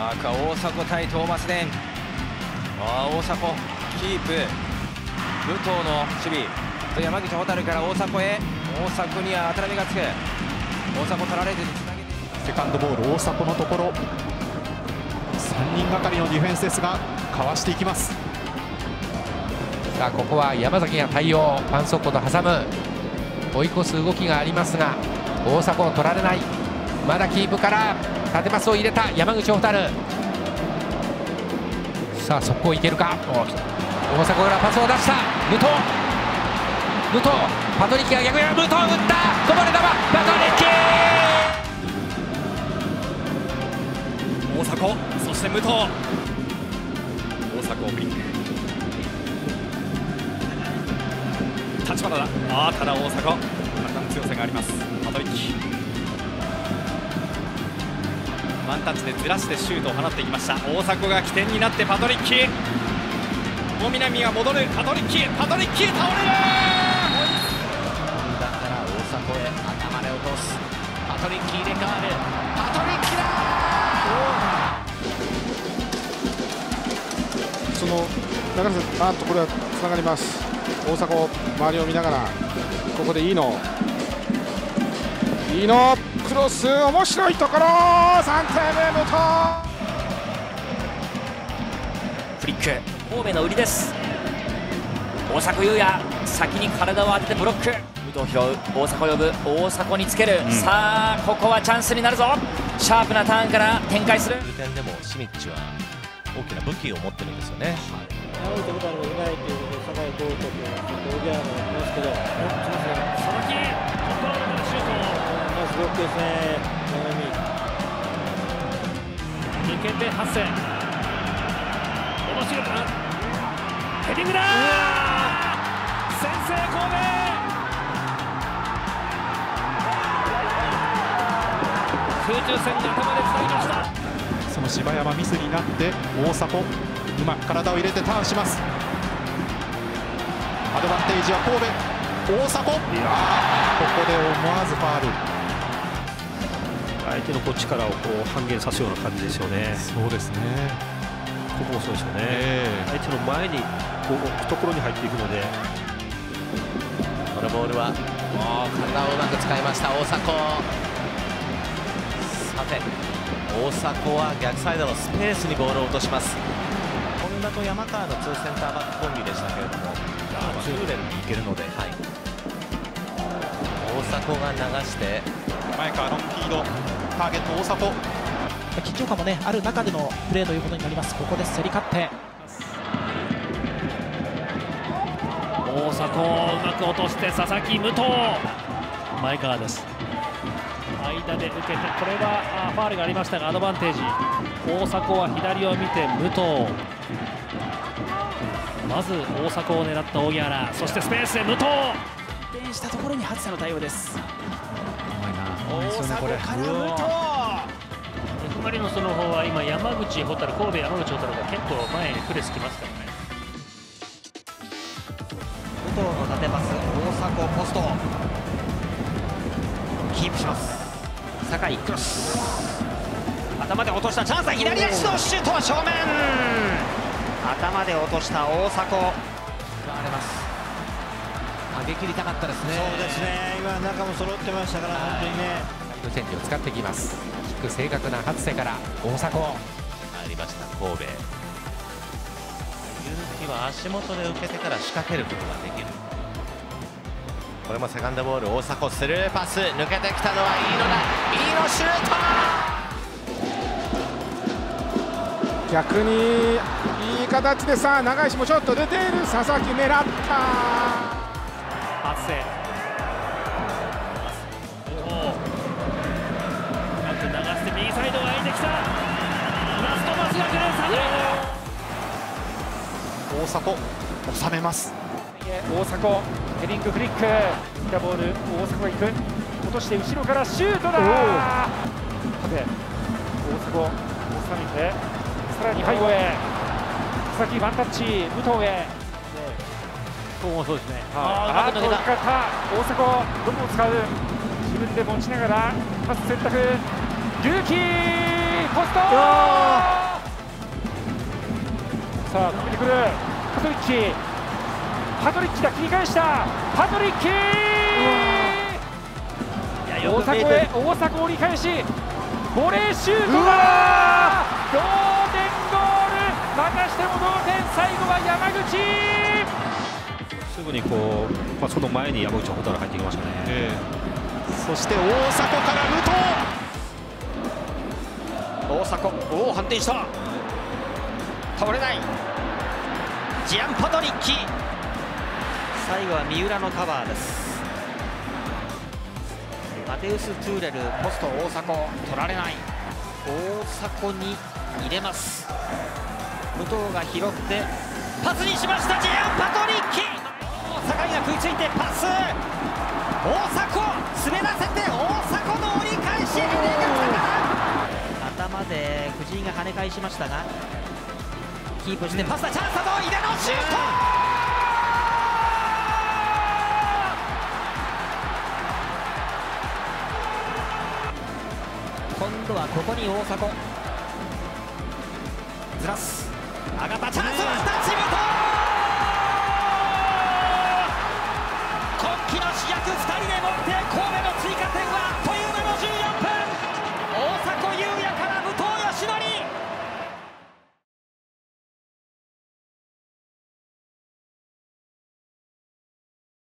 マークは大迫対トーマスデン。あ大迫キープ。武藤の守備。山口蛍から大迫へ。大迫には渡辺がつく。大迫取られずにつなげて。セカンドボール大迫のところ。3人がかりのディフェンスですがかわしていきます。さあここは山崎が対応。パンソッコと挟む。追い越す動きがありますが大迫を取られないまだキープから縦パスを入れた。山口蛍。さあ速攻いけるか？大迫からパスを出した。武藤。武藤。パトリッキが逆に。武藤打った。こぼれ球。パトリッキ大迫そして武藤。大迫をフリック。立花だ。ああただ大迫体の強さがあります。パトリッキワンタッチでずらしてシュートを放っていきました大迫が起点になってパトリッキ大南が戻るパトリッキパトリッキ倒れるだから大迫へ頭で落とすパトリッキー入れ替わるパトリッキーだその中瀬さん、あっとこれはつながります。大迫、周りを見ながら、ここでいいの。いいの、クロス、面白いところ、3点目、武藤。フリック。神戸の売りです。大迫勇也。先に体を当ててブロック。武藤拾う大迫呼ぶ。大迫につける、さあここはチャンスになるぞ。シャープなターンから展開する。点でもシミッチは大きな武器を持ってるんですよね。青いところがいないということで、酒井高徳、オギャーもやりますけど、ブロックですね南、抜けてハッセン面白いかなヘディングだ。先制神戸空中戦に頭でつなぎましたその柴山ミスになって大迫うまく体を入れてターンしますアドバンテージは神戸大迫ここで思わずファール相手のこう力をこう半減さすような感じですよね。そうですね。ここもそうですよね。え相手の前にこう懐に入っていくので、このボールは体をうまく使いました大迫。さて大迫は逆サイドのスペースにボールを落とします。本田と山川のツーセンターバックコンビでしたけれどもツーレルに行けるので、はい。大迫が流して前からロングフィードターゲット大迫。緊張感もねある中でのプレーということになります。ここで競り勝って。大迫をうまく落として佐々木武藤。前川です。間で受けてこれはあファールがありましたがアドバンテージ。大迫は左を見て武藤。まず大迫を狙った荻原。そしてスペースで武藤。転したところに初瀬の対応です大迫から武藤 F・ マリノスの方は今山口蛍神戸山口蛍が結構前にプレスきますからね。武藤の縦パス大迫ポスト。キープします。酒井クロス。頭で落とした。チャンスは左足のシュートは正面。頭で落とした大迫使われます上げ切りたかったですねそうですね、今、中も揃ってましたから、本当にね。サイドチェンジを使ってきます。キック正確な初瀬から大迫。ありました神戸。勇気は足元で受けてから仕掛けることができる。これもセカンドボール大迫スルーパス。抜けてきたのは飯野だ。飯野シュート。逆にいい形でさあ長石もちょっと出ている。佐々木狙った初瀬おうまく流して右サイドが空いてきたラストパスが来るサ大迫収めます大迫ヘディングフリック来たボール大迫が行く落として後ろからシュートださて大迫収めてさらに背後へ佐々木ワンタッチ武藤へここもそうですね。あーっと引っかかった。大迫どこを使う？自分で持ちながらパス選択。ルーキーポスト！さあかけてくる。パトリッキパトリッキだ切り返した。パトリッキ大迫へ大迫折り返し。ボレーシュートだ。同点ゴール。またしても同点。最後は山口すぐにこう、まあ、その前に山口蛍入ってきましたね、そして大迫から武藤。大迫おお反転した。倒れない。ジアン・パトリッキ最後は三浦のカバーです。マテウス・トゥーレルポスト大迫取られない。大迫に入れます。武藤が拾ってパスにしました。ジアン・パトリッキ酒井が食いついてパス。大迫滑らせて大迫の折り返し頭で藤井が跳ね返しましたがキープしてパス。だチャンスだ。ぞ井出のシュート今度はここに大迫。ずらす。上がった。チャンスは立ち武藤 Rock Tech。